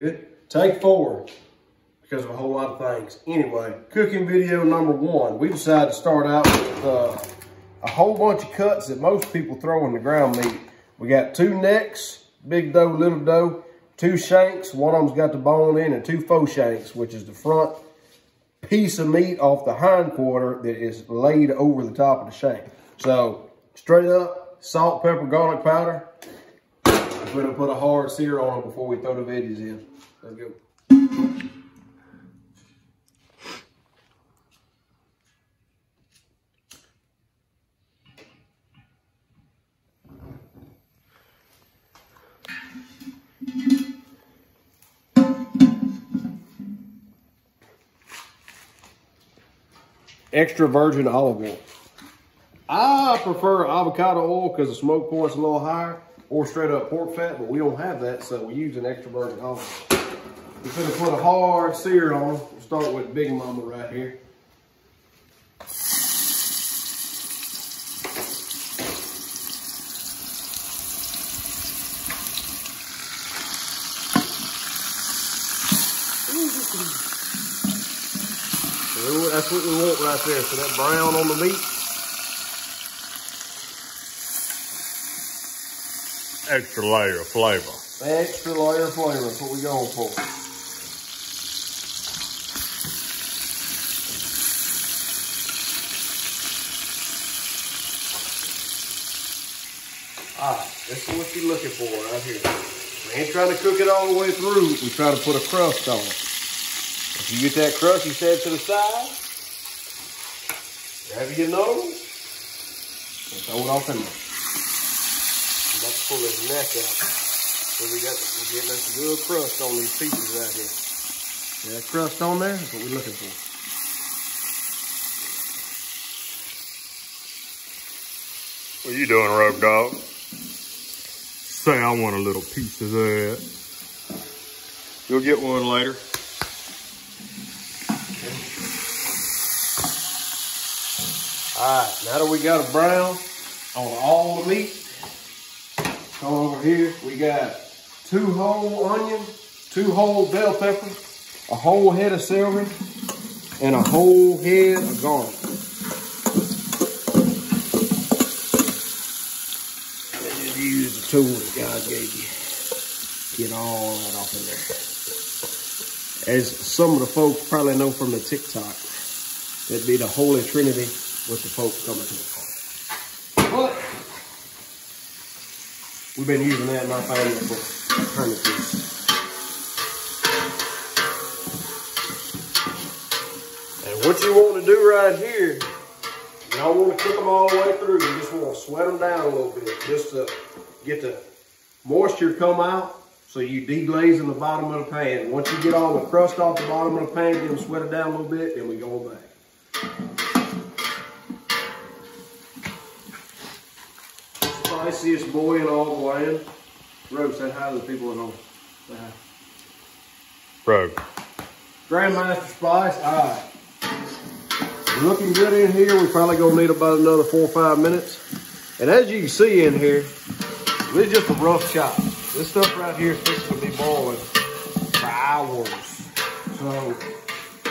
Good. Take four because of a whole lot of things. Anyway, cooking video number one. We decided to start out with uh, a whole bunch of cuts that most people throw in the ground meat. We got two necks, big doe, little doe, two shanks. One of them's got the bone in and two faux shanks, which is the front piece of meat off the hind quarter that is laid over the top of the shank. So straight up, salt, pepper, garlic powder. We're gonna put a hard sear on it before we throw the veggies in. Let's go. Extra virgin olive oil. I prefer avocado oil because the smoke point's a little higher or straight up pork fat, but we don't have that, so we use an extra virgin olive. We're gonna put a hard sear on. We'll start with Big Mama right here. That's what we want right there. So that brown on the meat. Extra layer of flavor. Extra layer of flavor. That's what we're going for. Ah, this is what you're looking for right here. We ain't trying to cook it all the way through. We try to put a crust on it. If you get that crust, you set it to the side. Grab your nose. And throw it off in there. I'm about to pull his neck out. So we got, we're getting us a good crust on these pieces right here. See that crust on there? That's what we're looking for. What you doing, Road Dog? Say I want a little piece of that. You'll get one later. All right, now that we got a brown on all the meat, come over here, we got two whole onions, two whole bell peppers, a whole head of celery, and a whole head of garlic. And just use the tool that God gave you. Get all that off in there. As some of the folks probably know from the TikTok, that'd be the Holy Trinity with the folks coming to the farm. But we've been using that in my family for eternity. And what you want to do right here, you don't want to cook them all the way through. You just want to sweat them down a little bit just to get the moisture come out so you deglaze in the bottom of the pan. Once you get all the crust off the bottom of the pan, get them sweated down a little bit, then we go back. Spiciest boy in all the land. Rose, say hi to the people at home. Say hi. Road. Grandmaster Spice, all right. Looking good in here. We're probably gonna need about another four or five minutes. And as you can see in here, this is just a rough chop. This stuff right here is supposed to be boiling for hours. So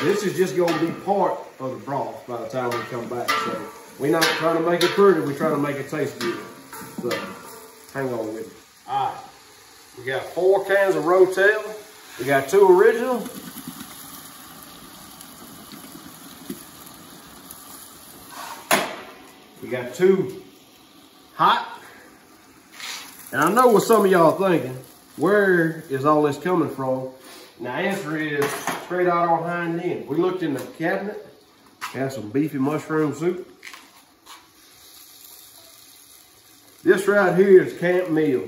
this is just gonna be part of the broth by the time we come back. So we're not trying to make it pretty, we're trying to make it taste good. So hang on with me. All right, we got four cans of Rotel. We got two original. We got two hot. And I know what some of y'all thinking. Where is all this coming from? The answer is straight out our hind end. We looked in the cabinet, have some beefy mushroom soup. This right here is camp meal.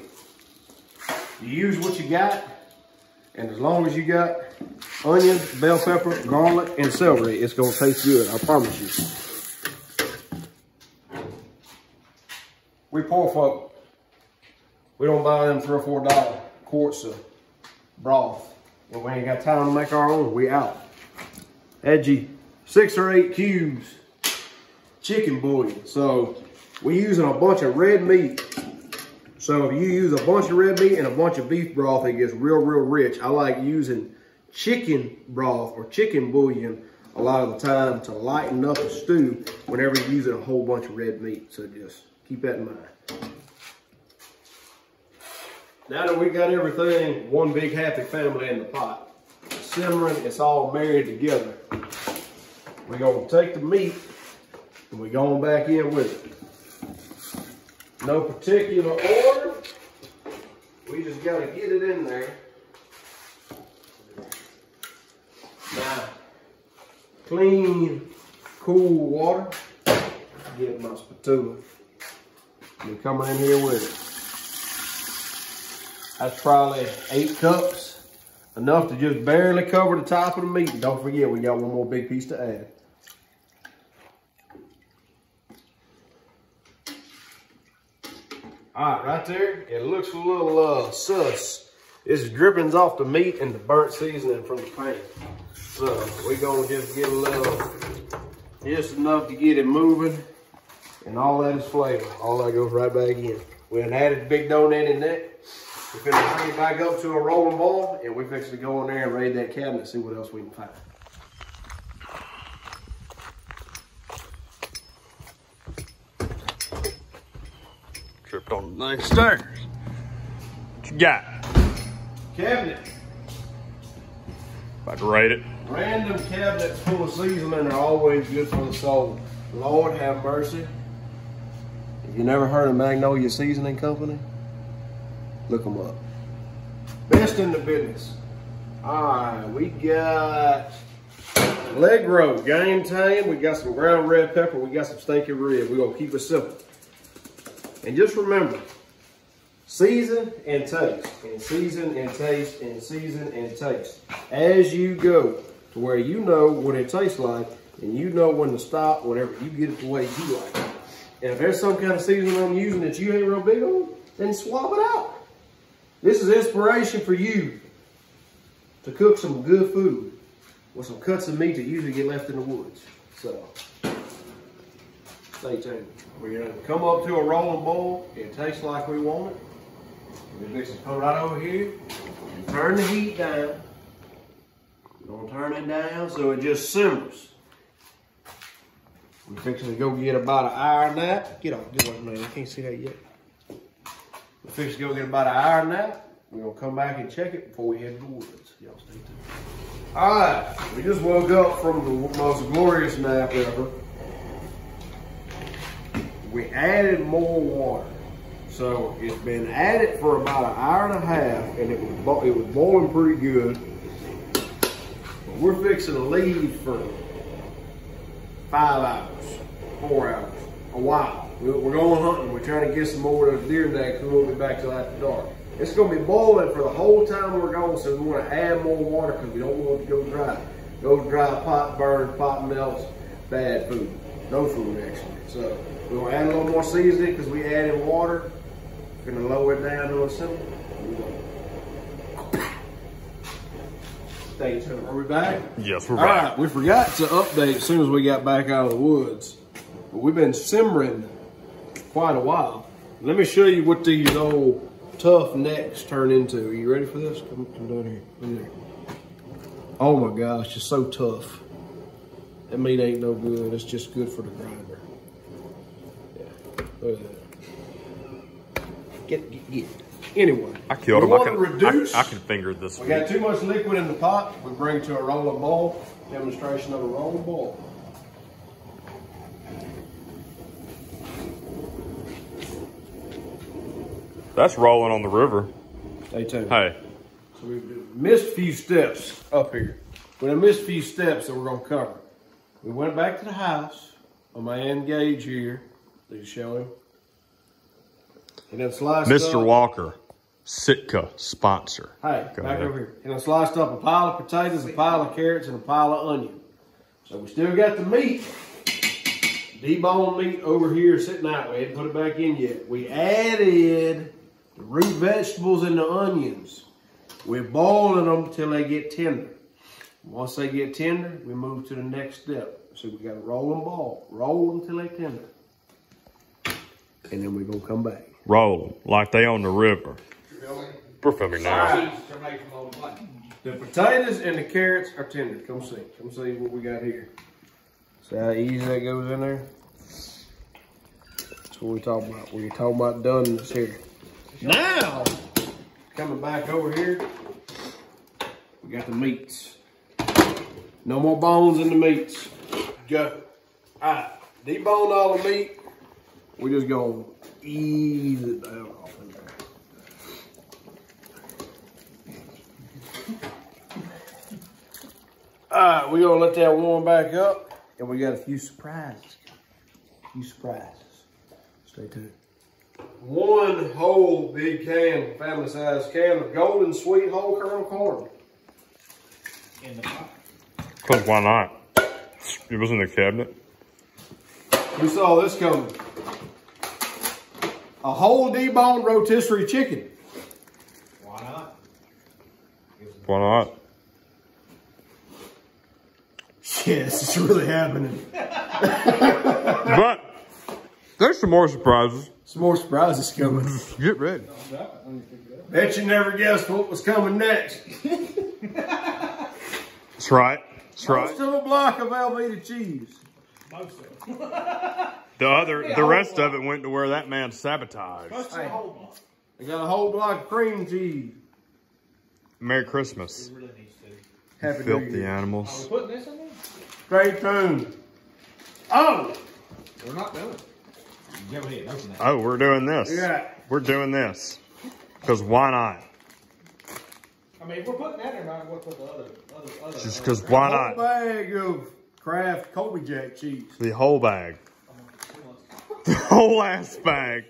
You use what you got, and as long as you got onion, bell pepper, garlic, and celery, it's gonna taste good, I promise you. We poor folk, we don't buy them three or four dollar quarts of broth. When we ain't got time to make our own, we out. You six or eight cubes chicken bouillon. So we using a bunch of red meat So if you use a bunch of red meat and a bunch of beef broth, it gets real, real rich. I like using chicken broth or chicken bouillon a lot of the time to lighten up a stew whenever you're using a whole bunch of red meat. So just keep that in mind. Now that we got everything, one big happy family in the pot, simmering, it's all married together. We're gonna take the meat and we're going back in with it. No particular order. We just gotta get it in there. Now, clean, cool water. Get my spatula. We're coming in here with it. That's probably eight cups. Enough to just barely cover the top of the meat. And don't forget, we got one more big piece to add. All right, right there, it looks a little uh, sus. It's drippings off the meat and the burnt seasoning from the pan. So we're gonna just get a little, just enough to get it moving. And all that is flavor. All that goes right back in. We done added big donut in that. We're gonna bring it back up to a rolling ball and we're fixing to go in there and raid that cabinet see what else we can find. Tripped on the nice stairs. What you got? Cabinet. About to rate it. Random cabinets full of seasoning are always good for the soul. Lord have mercy. If you never heard of Magnolia Seasoning Company, look them up. Best in the business. All right, we got leg row, game time. We got some ground red pepper. We got some stinky rib. We're going to keep it simple. And just remember, season and taste, and season and taste, and season and taste. As you go to where you know what it tastes like, and you know when to stop whenever you get it the way you like it. And if there's some kind of seasoning I'm using that you ain't real big on, then swap it out. This is inspiration for you to cook some good food with some cuts of meat that usually get left in the woods. So, stay tuned. We're gonna come up to a rolling boil. It tastes like we want it. We're fixing to put right over here and turn the heat down. We're gonna turn it down so it just simmers. We're fixing to go get about an hour nap. Get off, get off, man. I can't see that yet. We're fixing to go get about an hour nap. We're gonna come back and check it before we head to the woods. Y'all stay tuned. All right, we just woke up from the most glorious nap ever. We added more water. So it's been added for about an hour and a half, and it was it was boiling pretty good. But we're fixing to leave for five hours, four hours, a while. We- We're going hunting. We're trying to get some more of those deer necks. We won't be back till after dark. It's going to be boiling for the whole time we're going, so we want to add more water because we don't want it to go dry. Go dry, pot burns, pot melts, bad food. No food, actually. So we're going to add a little more seasoning because we added water. We're going to lower it down to a simple. Stay tuned. Are we back? Yes, we're All back. right, we forgot to update as soon as we got back out of the woods. But we've been simmering quite a while. Let me show you what these old tough necks turn into. Are you ready for this? Come, come down here. Come here. Oh my gosh, it's so tough. That meat ain't no good. It's just good for the grinder. Yeah, look at that. Uh, get, get, get. Anyway, I killed we him. I can, to reduce. I, I can finger this. We got too much liquid in the pot. We bring to a rolling boil. Demonstration of a rolling boil. That's rolling on the river. Stay tuned. Hey, So we've missed a few steps up here. We done missed a few steps that we're gonna cover. We went back to the house. On my man Gage here. Please show him. He done sliced Mr. up. Walker, Sitka sponsor. Hey, Go back ahead. over here. And I sliced up a pile of potatoes, a pile of carrots, and a pile of onion. So we still got the meat, deboned meat over here sitting out. We hadn't put it back in yet. We added the root vegetables and the onions. We're boiling them till they get tender. Once they get tender, we move to the next step. So we got to roll them ball, roll them till they tender. And then we're going to come back. roll like they on the river. Perfume me now. The potatoes and the carrots are tender. Come see. Come see what we got here. See how easy that goes in there? That's what we're talking about. We're talking about doneness here. Now, coming back over here, we got the meats. No more bones in the meats. Go. All right, debone all the meat. We just gonna ease it down off in there. All right, we're gonna let that warm back up, and we got a few surprises. A few surprises. Stay tuned. One whole big can, family size can of golden sweet whole kernel corn. In the pot. Cause why not? It was in the cabinet. We saw this coming. A whole deboned rotisserie chicken. Why not? Why not? Yes, it's really happening. But there's some more surprises. Some more surprises coming. Mm-hmm. Get ready. Bet you never guessed what was coming next. That's right. That's right. Most of a block of Velveeta cheese. Most of it. The other, the rest of it went to where that man sabotaged. Most of the whole one. I got a whole block of cream cheese. Merry Christmas. It really needs to. Happy New Filthy Year. Are we animals. putting this in there? Stay tuned. Oh, We're not doing it. Go ahead, open that. Oh, we're doing this. yeah. We're doing this. Cause why not? I mean, if we're putting that in, might as well put the other, other, other. Just other- cause why not? Whole bag of Kraft Colby Jack cheese. The whole bag. The whole ass bag.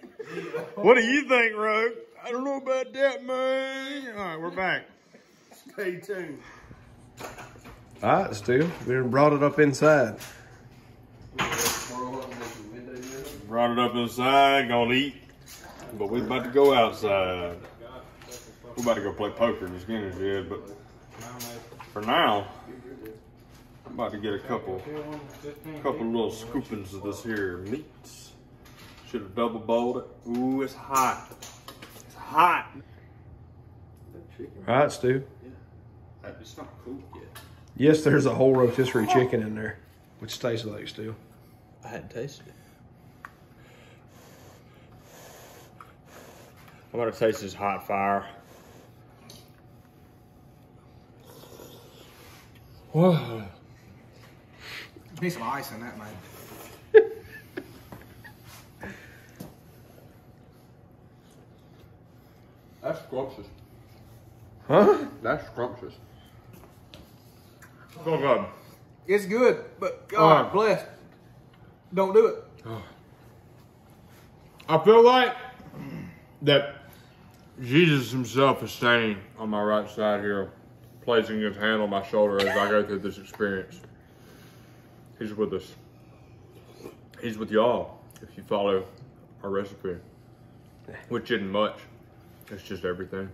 What do you think, Rogue? I don't know about that, man. All right, we're back. Stay tuned. All right, stew. We brought it up inside. Brought it up inside, gonna eat. But we about to go outside. We about to go play poker in the Skinner shed, but for now, I'm about to get a couple, couple little scoopings of this here meats. Should have double bowled it. Ooh, it's hot. It's hot. All right, stew. Yeah. It's not cooked yet. Yes, there's a whole rotisserie chicken in there, which tastes like stew. I hadn't tasted it. I'm gonna taste this hot fire. Whoa. Need some ice in that, man. Scrumptious. Huh? That's scrumptious. So good. It's good, but God Oh. bless. Don't do it. I feel like that Jesus himself is standing on my right side here, placing his hand on my shoulder as I go through this experience. He's with us. He's with y'all if you follow our recipe, which isn't much. It's just everything.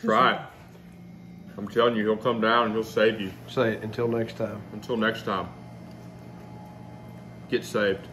Try it. I'm telling you, he'll come down and he'll save you. Say it until next time. Until next time, get saved.